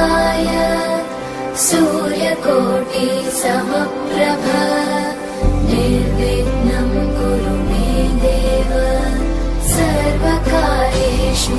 य सूर्यकोटि समप्रभ निर्विघ्नं कुरु मे देव सर्वकारेषु